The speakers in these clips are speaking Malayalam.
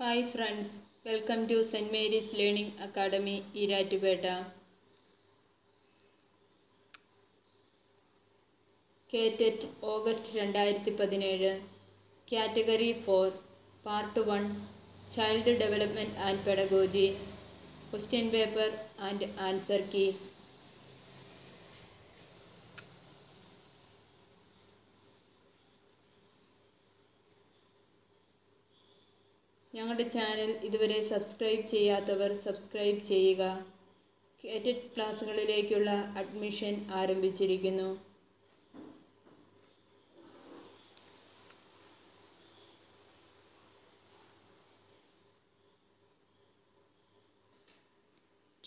Hi friends welcome to saint Mary's learning academy Erattupetta KTET August രണ്ടായിരത്തി പതിനേഴ് category four part one child development and pedagogy question paper and answer key ഞങ്ങളുടെ ചാനൽ ഇതുവരെ സബ്സ്ക്രൈബ് ചെയ്യാത്തവർ സബ്സ്ക്രൈബ് ചെയ്യുക. കേറ്റഡ് ക്ലാസ്സുകളിലേക്കുള്ള അഡ്മിഷൻ ആരംഭിച്ചിരിക്കുന്നു.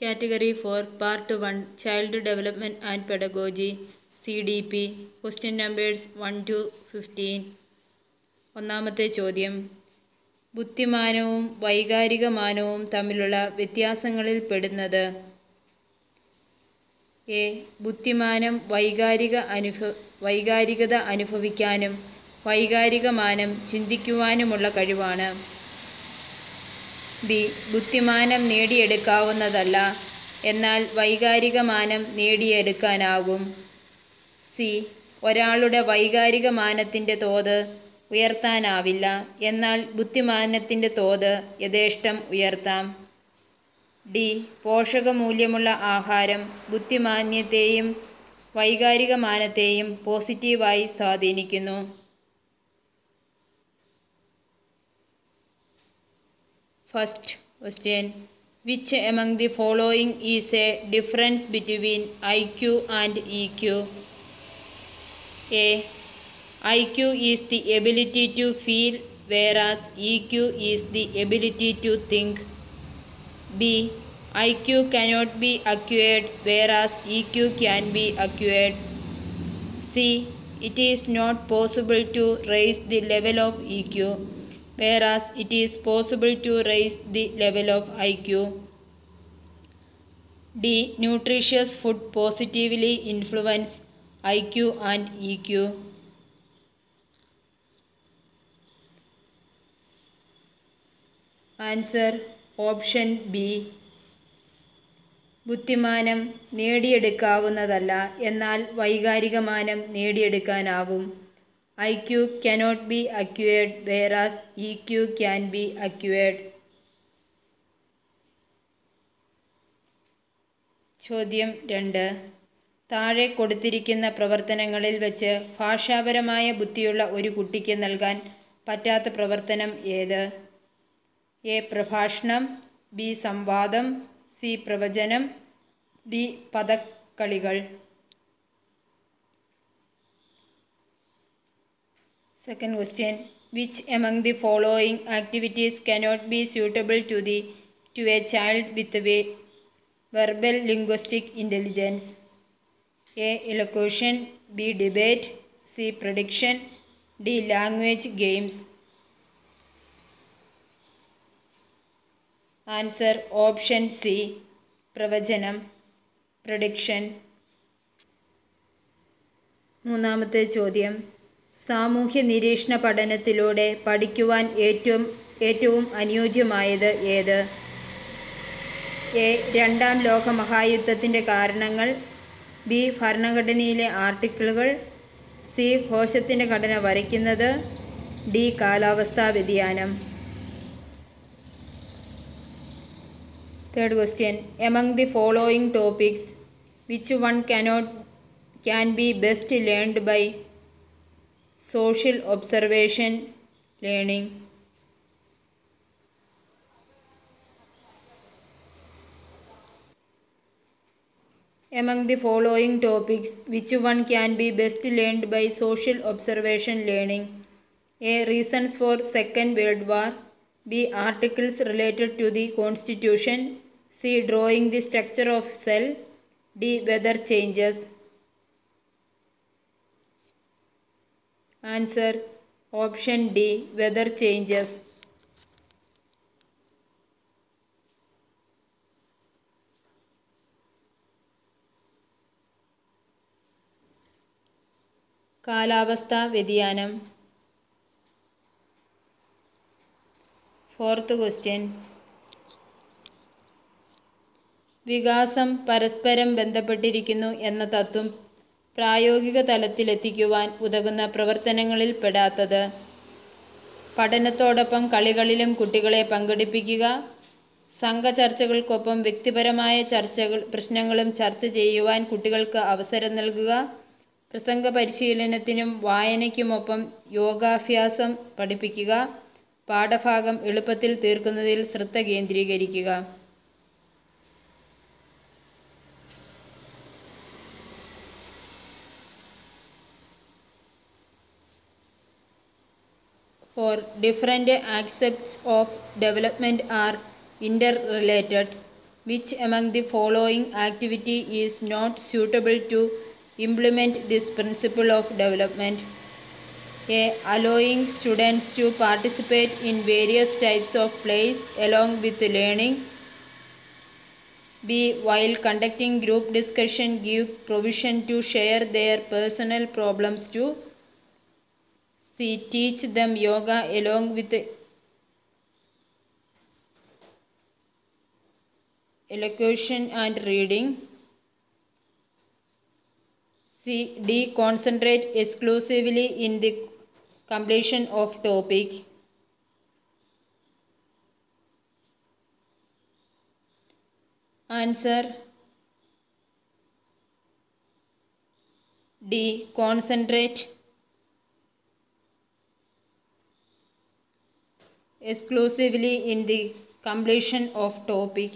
Category four part one child development and pedagogy C D P question numbers one to fifteen. ഒന്നാമത്തെ ചോദ്യം ബുദ്ധിമാനവും വൈകാരികമാനവും തമ്മിലുള്ള വ്യത്യാസങ്ങളിൽ പെടുന്നത്. എ. ബുദ്ധിമാനം വൈകാരിക അനുഭ വൈകാരികത അനുഭവിക്കാനും വൈകാരികമാനം ചിന്തിക്കുവാനുമുള്ള കഴിവാണ്. ബി. ബുദ്ധിമാനം നേടിയെടുക്കാവുന്നതല്ല എന്നാൽ വൈകാരികമാനം നേടിയെടുക്കാനാകും. സി. ഒരാളുടെ വൈകാരികമാനത്തിന്റെ തോത് ഉയർത്താനാവില്ല. എന്നാൽ ബുദ്ധിമാനത്തിന്റെ തോത് യഥേഷ്ടം ഉയർത്താം. ഡി. പോഷകമൂല്യമുള്ള ആഹാരം ബുദ്ധിമാന്യത്തെയും വൈകാരിക മാനത്തെയും പോസിറ്റീവായി സ്വാധീനിക്കുന്നു. First question. Which among the following is a difference between I Q and E Q? A. IQ is the ability to feel, whereas EQ is the ability to think. B. IQ cannot be acquired, whereas EQ can be acquired. C. It is not possible to raise the level of EQ, whereas it is possible to raise the level of IQ. D. Nutritious food positively influence IQ and EQ. Answer option B. ബുദ്ധിമാനം നേടിയെടുക്കാവുന്നതല്ല എന്നാൽ വൈകാരികമാനം നേടിയെടുക്കാനാവും. I Q cannot be acquired whereas E Q can be acquired. ചോദ്യം രണ്ട്. താഴെ കൊടുത്തിരിക്കുന്ന പ്രവർത്തനങ്ങളിൽ വെച്ച് ഭാഷാപരമായ ബുദ്ധിയുള്ള ഒരു കുട്ടിക്ക് നൽകാൻ പറ്റാത്ത പ്രവർത്തനം ഏത്? എ പ്രഭാഷണം ബി സംവാദം സി പ്രവചനം D പദക്കളികൾ second question which among the following activities cannot be suitable to the to a child with way verbal linguistic intelligence A elocution B debate C prediction D language games answer option C പ്രവചനം പ്രഡിക്ഷൻ മൂന്നാമത്തെ ചോദ്യം സാമൂഹ്യ നിരീക്ഷണ പഠനത്തിലൂടെ പഠിക്കുവാൻ ഏറ്റവും ഏറ്റവും അനുയോജ്യമായത് ഏത്? എ രണ്ടാം ലോക മഹായുദ്ധത്തിന്റെ കാരണങ്ങൾ ബി ഭരണഘടനയിലെ ആർട്ടിക്കിളുകൾ സി കോശത്തിന്റെ ഘടന വരയ്ക്കുന്നത് ഡി കാലാവസ്ഥാ വ്യതിയാനം. Third question Among the following topics, which one cannot can be best learned by social observation learning? Among the following topics, which one can be best learned by social observation learning? A. Reasons for Second World War. B. Articles related to the Constitution. C. Drawing the structure of cell. D. Weather changes. Answer Option D. Weather changes. കാലാവസ്ഥാ വ്യതിയാനം ഫോർത്ത് ക്വസ്റ്റ്യൻ. വികാസം പരസ്പരം ബന്ധപ്പെട്ടിരിക്കുന്നു എന്ന തത്വം പ്രായോഗിക തലത്തിലെത്തിക്കുവാൻ ഉതകുന്ന പ്രവർത്തനങ്ങളിൽ പെടാത്തത്. പഠനത്തോടൊപ്പം കളികളിലും കുട്ടികളെ പങ്കെടുപ്പിക്കുക സംഘചർച്ചകൾക്കൊപ്പം വ്യക്തിപരമായ ചർച്ചകൾ പ്രശ്നങ്ങളും ചർച്ച ചെയ്യുവാൻ കുട്ടികൾക്ക് അവസരം നൽകുക പ്രസംഗ പരിശീലനത്തിനും വായനയ്ക്കുമൊപ്പം യോഗാഭ്യാസം പഠിപ്പിക്കുക പാഠഭാഗം എളുപ്പത്തിൽ തീർക്കുന്നതിൽ ശ്രദ്ധ കേന്ദ്രീകരിക്കുക. Four different aspects of development are interrelated which among the following activity is not suitable to implement this principle of development Allowing students to participate in various types of plays along with learning. B. While conducting group discussion, give provision to share their personal problems to C. Teach them yoga along with elocution and reading. C. D. Concentrate exclusively in the completion of topic. Answer D. Concentrate exclusively in the completion of topic.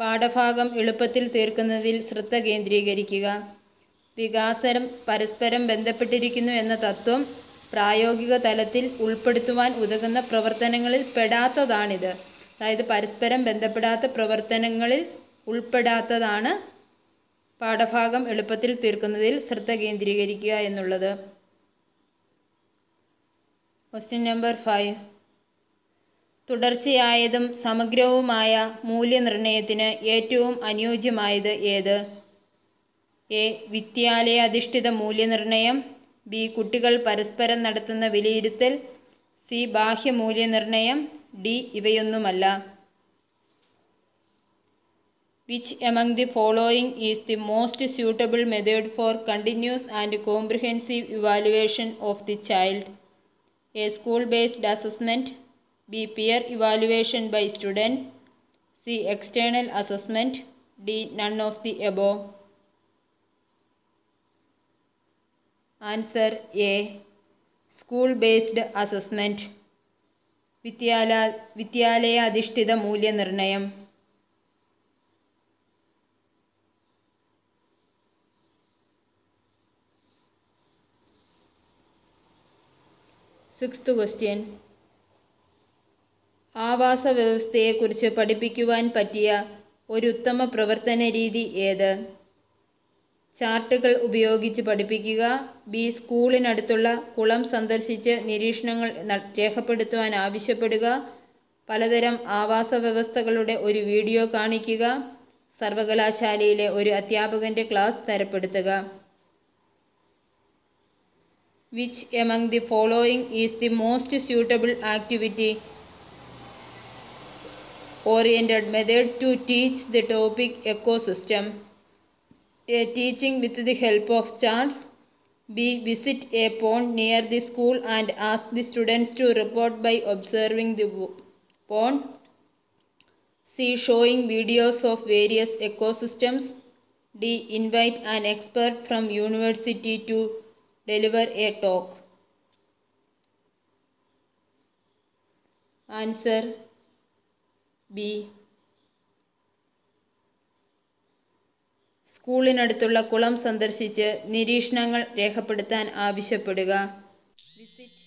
പാഠഭാഗം എളുപ്പത്തിൽ തീർക്കുന്നതിൽ ശ്രദ്ധ കേന്ദ്രീകരിക്കുക വികാസം പരസ്പരം ബന്ധപ്പെട്ടിരിക്കുന്നു എന്ന തത്വം പ്രായോഗിക തലത്തിൽ ഉൾപ്പെടുത്തുവാൻ ഉതകുന്ന പ്രവർത്തനങ്ങളിൽ പെടാത്തതാണിത്. അതായത് പരസ്പരം ബന്ധപ്പെടാത്ത പ്രവർത്തനങ്ങളിൽ ഉൾപ്പെടാത്തതാണ് പാഠഭാഗം എളുപ്പത്തിൽ തീർക്കുന്നതിൽ ശ്രദ്ധ കേന്ദ്രീകരിക്കുക എന്നുള്ളത്. ക്വസ്റ്റ്യൻ നമ്പർ ഫൈവ് തുടർച്ചയായതും സമഗ്രവുമായ മൂല്യനിർണയത്തിന് ഏറ്റവും അനുയോജ്യമായത് ഏത്? എ വിദ്യാലയാധിഷ്ഠിത മൂല്യനിർണയം ബി കുട്ടികൾ പരസ്പരം നടത്തുന്ന വിലയിരുത്തൽ സി ബാഹ്യ മൂല്യനിർണയം D ഇവയൊന്നുമല്ല. Which among the following is the most suitable method for continuous and comprehensive evaluation of the child A school based assessment B peer evaluation by students C external assessment D none of the above answer A. School based assessment വിദ്യാല വിദ്യാലയ അധിഷ്ഠിത മൂല്യനിർണയം. Sixth question. ആവാസ വ്യവസ്ഥയെക്കുറിച്ച് പഠിപ്പിക്കുവാൻ പറ്റിയ ഒരു ഉത്തമ പ്രവർത്തന രീതി ഏത്? ചാർട്ടുകൾ ഉപയോഗിച്ച് പഠിപ്പിക്കുക ബി സ്കൂളിനടുത്തുള്ള കുളം സന്ദർശിച്ച് നിരീക്ഷണങ്ങൾ രേഖപ്പെടുത്തുവാൻ ആവശ്യപ്പെടുക പലതരം ആവാസ വ്യവസ്ഥകളുടെ ഒരു വീഡിയോ കാണിക്കുക സർവകലാശാലയിലെ ഒരു അധ്യാപകന്റെ class തരപ്പെടുത്തുക which among the following is the most suitable activity oriented method to teach the topic ecosystem. A. Teaching with the help of charts. B. Visit a pond near the school and ask the students to report by observing the pond. C. Showing videos of various ecosystems. D. Invite an expert from university to deliver a talk. Answer B സ്കൂളിനടുത്തുള്ള കുളം സന്ദർശിച്ച് നിരീക്ഷണങ്ങൾ രേഖപ്പെടുത്താൻ ആവശ്യപ്പെടുക.